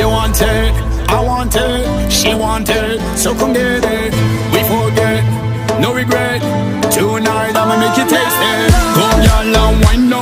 You want it, I want it, she want it, so come get it. We forget, no regret. Tonight I'ma make you taste it. Go, y'all, and up.